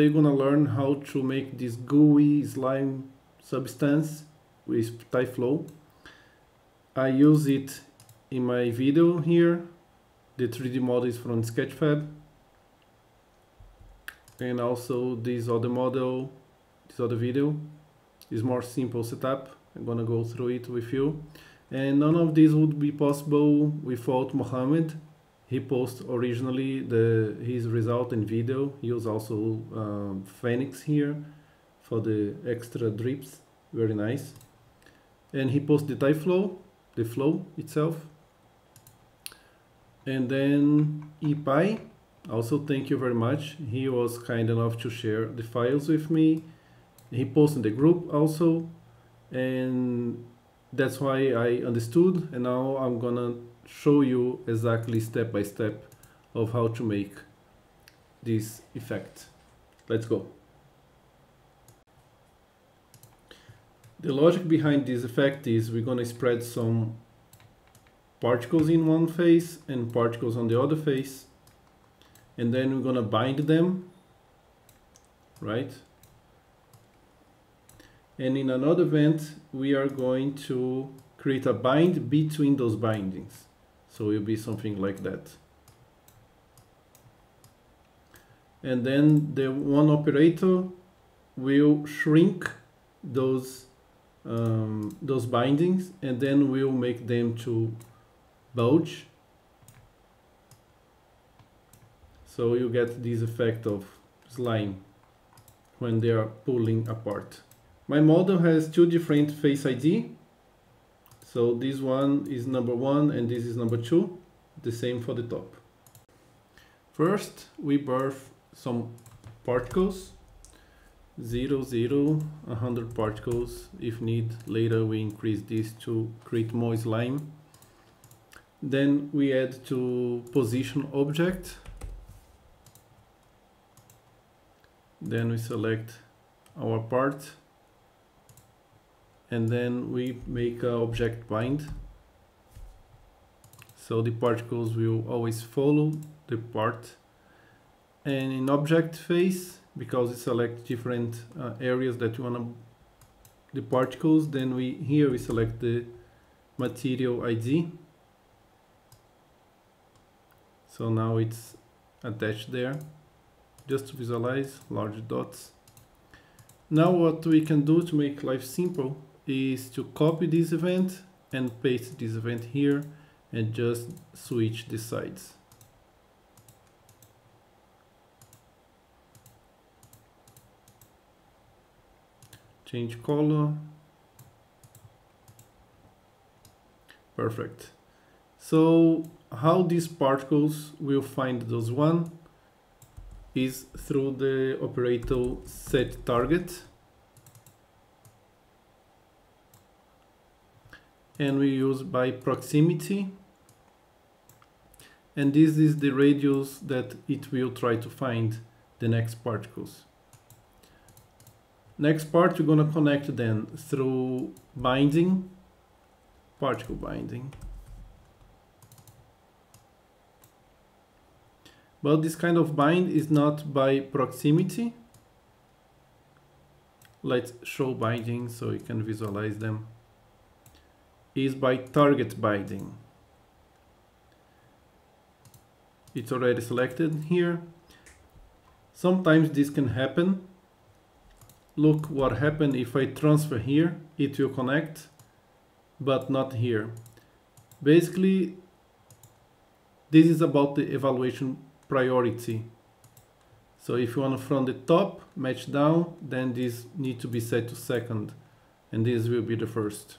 We're gonna learn how to make this gooey slime substance with Tyflow. I use it in my video here. The 3D model is from Sketchfab. And also this other model, this other video is more simple setup. I'm gonna go through it with you. And none of this would be possible without Mohammed he posted originally the his result in video. He used also um, Phoenix here for the extra drips, very nice. And he posted the tyFlow, the flow itself. And then EPI, also thank you very much. He was kind enough to share the files with me. He posted the group also, and that's why I understood. And now I'm gonna show you exactly step by step of how to make this effect. Let's go. The logic behind this effect is we're going to spread some particles in one face and particles on the other face and then we're going to bind them right and in another event we are going to create a bind between those bindings so it will be something like that. And then the one operator will shrink those um, those bindings and then we'll make them to bulge. So you get this effect of slime when they are pulling apart. My model has two different face ID so this one is number one and this is number two, the same for the top. First, we birth some particles, 0, 0, 100 particles. If need, later we increase this to create more slime. Then we add to position object. Then we select our part and then we make a object bind. So the particles will always follow the part. And in object face because we select different uh, areas that you want the particles then we here we select the material ID so now it's attached there just to visualize large dots. Now what we can do to make life simple is to copy this event and paste this event here and just switch the sides. Change color. Perfect. So how these particles will find those one is through the operator set target and we use by proximity and this is the radius that it will try to find the next particles. Next part you're going to connect then through binding, particle binding. But this kind of bind is not by proximity. Let's show binding so you can visualize them is by target binding. It's already selected here. Sometimes this can happen. Look what happened if I transfer here, it will connect, but not here. Basically, this is about the evaluation priority. So if you want to from the top match down, then this need to be set to second, and this will be the first.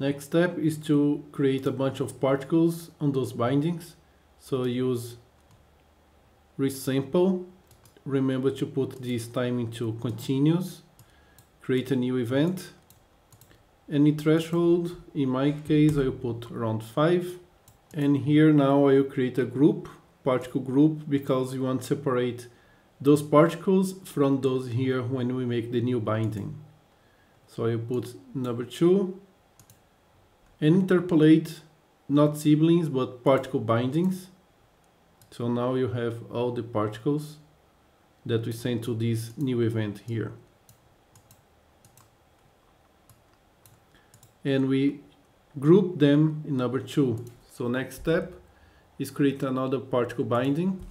Next step is to create a bunch of particles on those bindings. So use resample. Remember to put this time into continuous. Create a new event. Any threshold, in my case I will put around 5. And here now I will create a group, particle group, because we want to separate those particles from those here when we make the new binding. So I will put number 2 and interpolate not siblings but particle bindings. So now you have all the particles that we send to this new event here. And we group them in number two. So next step is create another particle binding.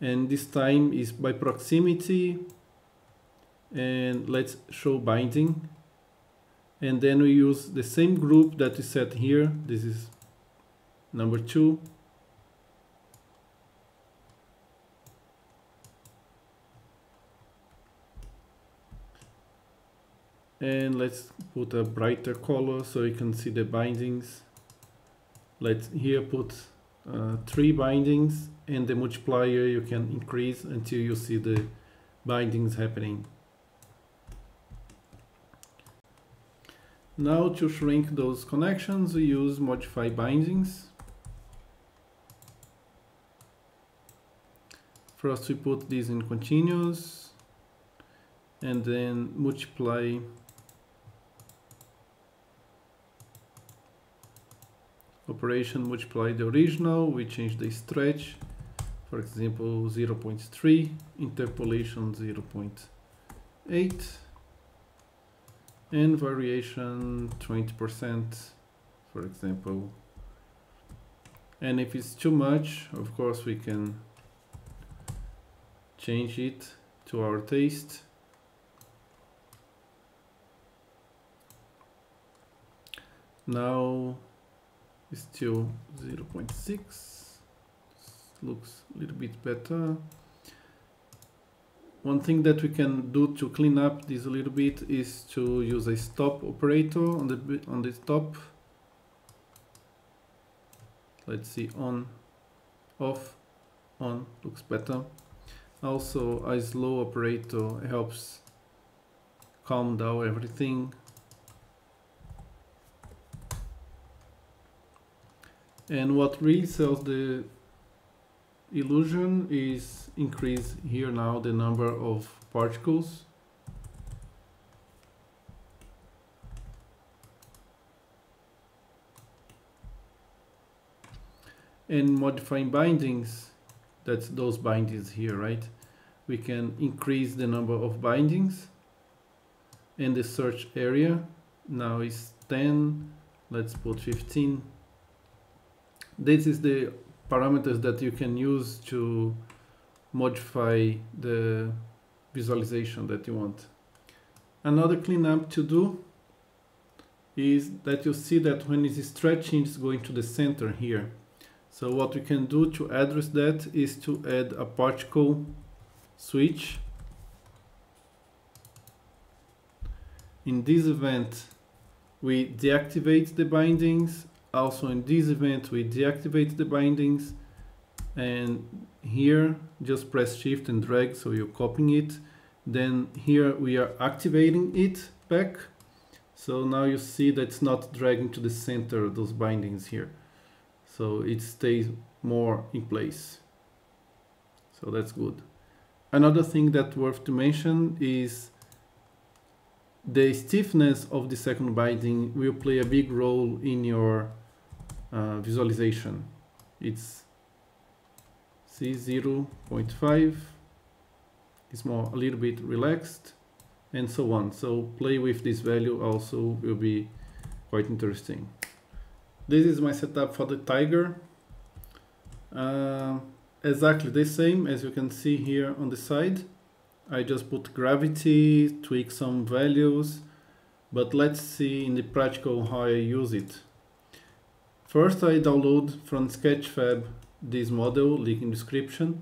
And this time is by proximity and let's show binding. And then we use the same group that we set here. This is number two. And let's put a brighter color so you can see the bindings. Let's here put uh, three bindings and the multiplier you can increase until you see the bindings happening Now to shrink those connections, we use modify bindings. First we put this in continuous and then multiply operation multiply the original, we change the stretch, for example 0.3, interpolation 0.8 and variation 20% for example. And if it's too much of course we can change it to our taste. Now it's still 0.6 looks a little bit better one thing that we can do to clean up this a little bit is to use a stop operator on the on the top. Let's see on, off, on looks better. Also a slow operator helps calm down everything. And what really sells the illusion is increase here now the number of particles. And modifying bindings that's those bindings here right? We can increase the number of bindings. And the search area now is 10 let's put 15 this is the parameters that you can use to modify the visualization that you want. Another cleanup to do is that you see that when it's stretching it's going to the center here. So what we can do to address that is to add a particle switch. In this event we deactivate the bindings also in this event we deactivate the bindings and here just press shift and drag so you're copying it. Then here we are activating it back. So now you see that it's not dragging to the center of those bindings here. So it stays more in place. So that's good. Another thing that worth to mention is the stiffness of the second binding will play a big role in your uh, visualization. It's C0.5 is more a little bit relaxed and so on. So play with this value also will be quite interesting. This is my setup for the tiger. Uh, exactly the same as you can see here on the side. I just put gravity, tweak some values, but let's see in the practical how I use it. First I download from Sketchfab this model, link in description.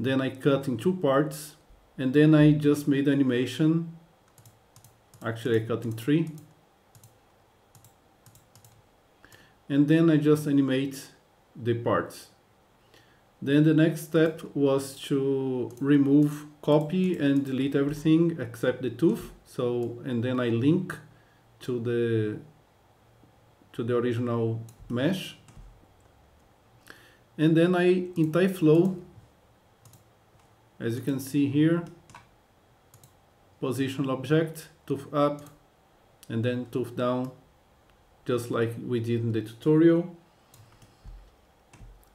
Then I cut in two parts and then I just made animation. Actually I cut in three. And then I just animate the parts. Then the next step was to remove, copy and delete everything except the tooth. So, and then I link to the to the original mesh. And then I, in tyFlow, as you can see here, position object, tooth up, and then tooth down, just like we did in the tutorial.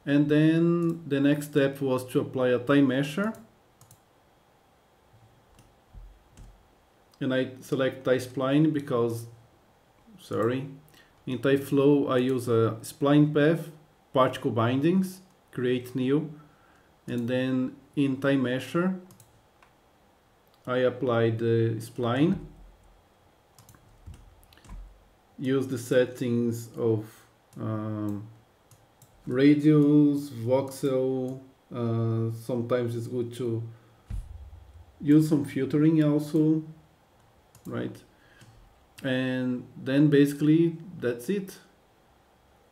and then the next step was to apply a tyMesher and I select spline because sorry in tyFlow I use a spline path particle bindings create new and then in tyMesher, I apply the spline use the settings of um, radius, voxel, uh, sometimes it's good to use some filtering also, right? And then basically that's it.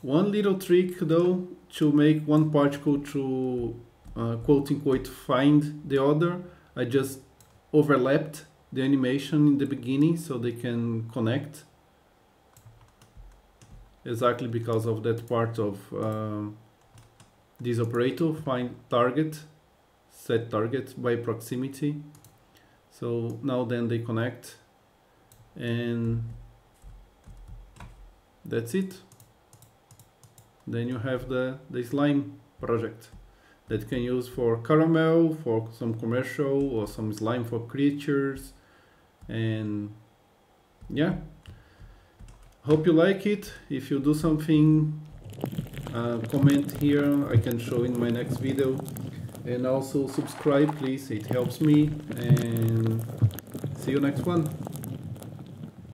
One little trick though to make one particle to uh, quote unquote find the other, I just overlapped the animation in the beginning so they can connect. Exactly because of that part of um, this operator find target set target by proximity. So now then they connect and that's it. Then you have the, the slime project that can use for caramel for some commercial or some slime for creatures. And yeah. Hope you like it. If you do something uh, comment here. I can show in my next video. And also subscribe please. It helps me. And see you next one